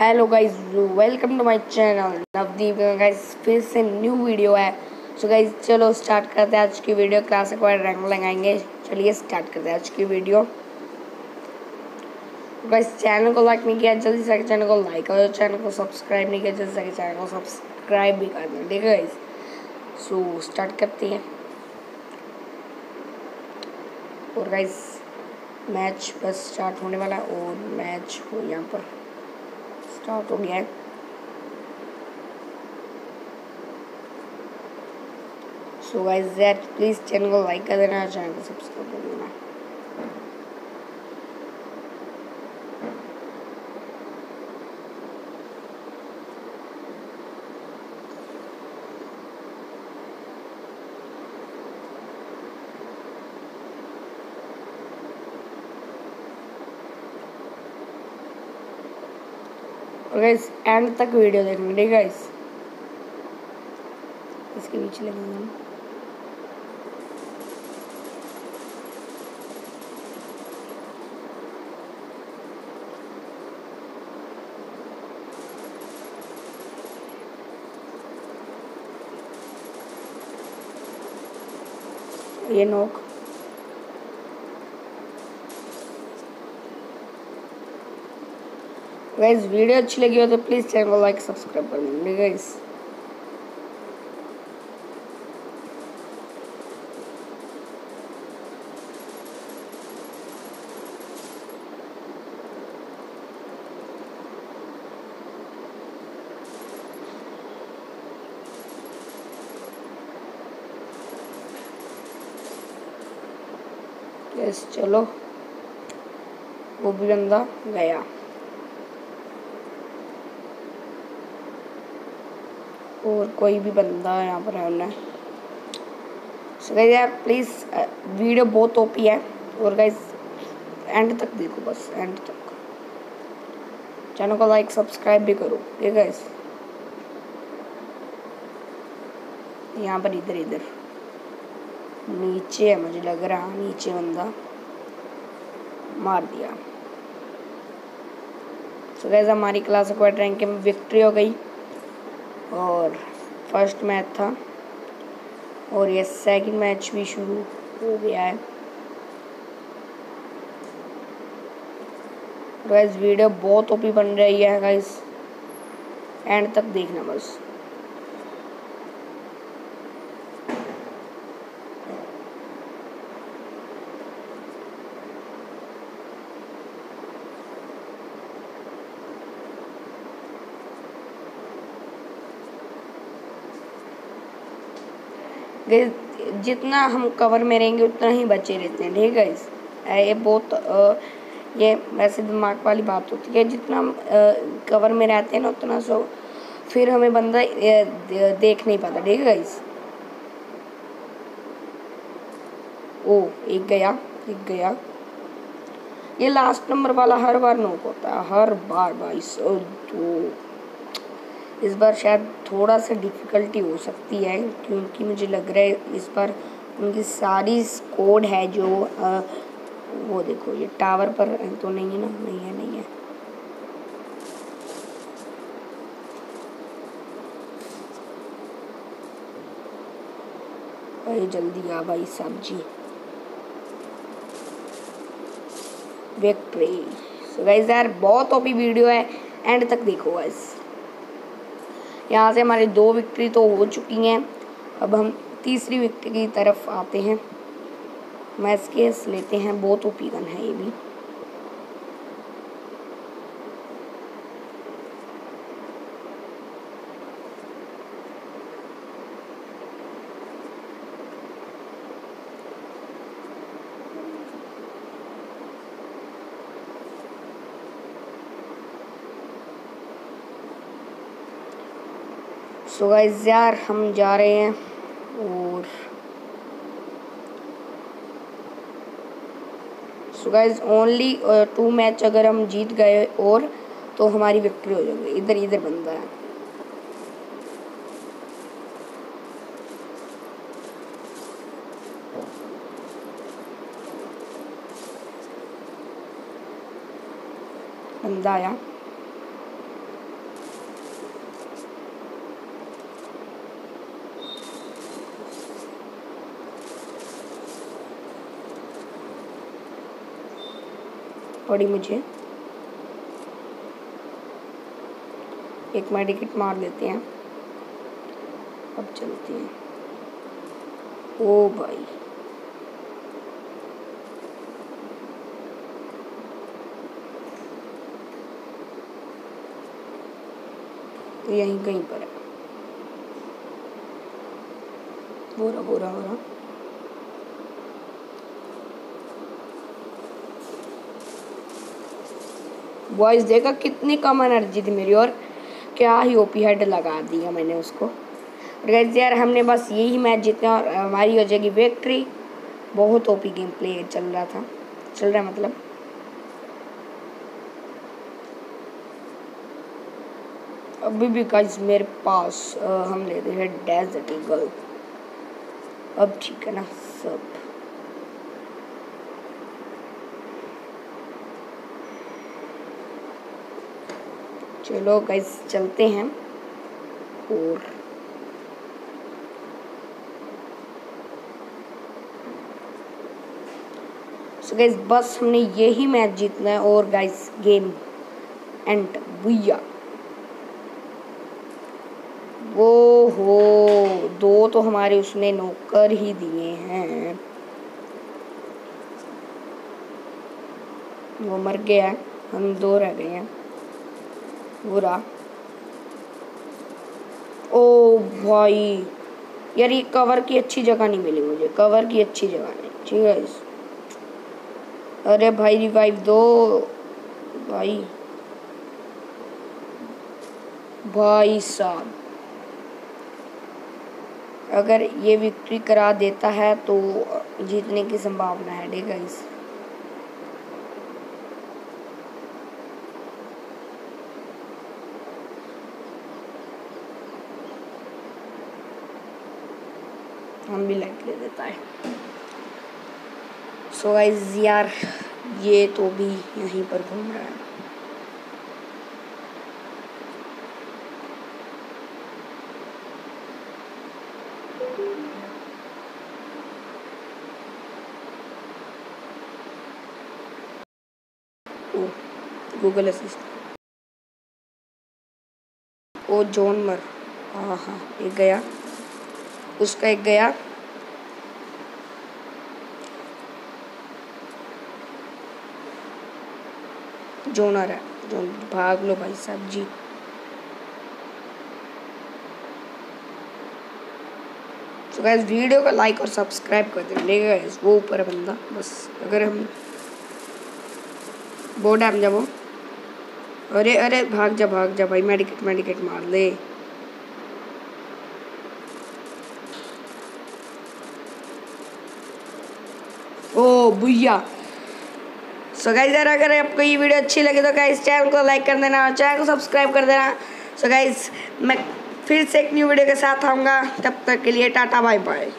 Hello guys welcome to my channel Navdeep guys फिर से new video है. So so guys चलो start करते हैं आज की वीडियो क्लासिक वाइड रंग लगाएँगे. चलिए स्टार्ट करते हैं आज की वीडियो गाइस चैनल को लाइक नहीं किया, जल्दी से चैनल को लाइक करो. चैनल को सब्सक्राइब नहीं किया, जल्दी से चैनल को सब्सक्राइब भी कर दें. ठीक है गाइस सो स्टार्ट करते हैं. और गाइस मैच बस स्टार्ट होने वाला है और मैच हो यहाँ पर. गया है so guys that please channel को लाइक कर देना चैनल को सब्सक्राइब कर देना गाइस एंड तक वीडियो देखना ठीक है गाइस इसके पीछे लगेंगे हम ये नोक। गाइस वीडियो अच्छी लगी हो तो प्लीज़ चैनल को लाइक सब्सक्राइब कर दीजिए गाइस चलो. वो भी बंदा गया. और कोई भी बंदा यहाँ पर है उन्हें। सो गाइस यार प्लीज़ वीडियो बहुत ओपी है। और गाइस एंड तक देखो बस एंड तक। चैनल को लाइक सब्सक्राइब भी करो है गाइस यहाँ पर इधर इधर। नीचे है मुझे लग रहा, नीचे बंदा मार दिया। सो so गाइस हमारी क्लास क्वाइट रैंक में विक्ट्री हो गई। और फ़र्स्ट मैच था। और ये सेकंड मैच भी शुरू हो गया है। गाइस वीडियो बहुत ओपी बन रही है गाइस एंड तक देखना बस। जितना हम कवर में रहेंगे, उतना ही बचे रहते हैं। ठीक है ये बहुत ये वैसे दिमाग वाली बात होती है। जितना हम कवर में रहते हैं ना, उतना सो, फिर हमें बंदा देख नहीं पाता। ठीक है इस ओ, एक गया एक गया। ये लास्ट नंबर वाला हर बार नोक होता है हर बार भाई सो तो इस बार शायद थोड़ा सा डिफ़िकल्टी हो सकती है क्योंकि मुझे लग रहा है इस बार उनकी सारी कोड है जो आ, वो देखो ये टावर पर तो नहीं है ना? नहीं है नहीं है। भाई जल्दी आ भाई सब्ज़ी विक्ट्री सो गाइस यार बहुत ओपी वीडियो है। एंड तक देखो गाइस यहाँ से हमारी दो विक्ट्री तो हो चुकी हैं। अब हम तीसरी विक्ट्री की तरफ़ आते हैं। मैस केस लेते हैं। बहुत ओपी गन है ये भी। सो गाइस यार हम जा रहे हैं और so guys only two match अगर हम जीत गए और तो हमारी विक्ट्री हो जाएगी इधर इधर बंदा है बंदा आया पड़ी मुझे। एक मेडिकेट मार लेते हैं। अब चलते हैं। ओ भाई। यहीं कहीं पर है। हो रहा, हो रहा हो रहा वॉइस देखा कितनी कम एनर्जी थी मेरी और क्या ही ओपी हेड लगा दिया मैंने उसको। और गैस यार हमने बस यही मैच जीतना और हमारी हो जाएगी विक्ट्री बहुत ओपी गेम प्ले चल रहा था। चल रहा मतलब। अभी भी गाइस मेरे पास आ, हम लेते हैं डेजर्ट ईगल अब ठीक है ना सब। चलो गाइस चलते हैं, और सो गाइस बस हमने यही मैच जीतना है, और गाइस गेम एंड भैया। वो हो दो तो हमारे उसने नौकर ही दिए हैं। वो मर गया, हम दो रह गए हैं। बुरा। ओ भाई, यार ये कवर की अच्छी जगह नहीं मिली मुझे। कवर की अच्छी जगह नहीं। ठीक है अरे भाई रिवाइव दो। भाई। भाई साहब। अगर ये विक्ट्री करा देता है तो जीतने की संभावना है, ठीक है इस हम भी लाइट ले देता है। सो so गाइस यार, ये तो भी यहीं पर घूम रहा है। गूगल असिस्टेंट ओ जॉन मर हाँ हाँ एक गया। उसका एक गया। जोन आ रहा है जोन भाग लो भाई साहब, जी। तो गाइस वीडियो को लाइक और सब्सक्राइब कर देंगे गाइस वो ऊपर है बंदा, बस। अगर हम वो डैम जब अरे अरे, भाग जा भाग जा भाई मेडिकेट मेडिकेट मार ले। ओ, भैया। सो गाइज़ यार अगर आपको ये वीडियो अच्छी लगे तो गाइज़ चैनल को लाइक कर देना और चैनल को सब्सक्राइब कर देना। सो गाइज़ मैं फिर से एक न्यू वीडियो के साथ आऊँगा। तब तक के लिए टाटा बाय बाय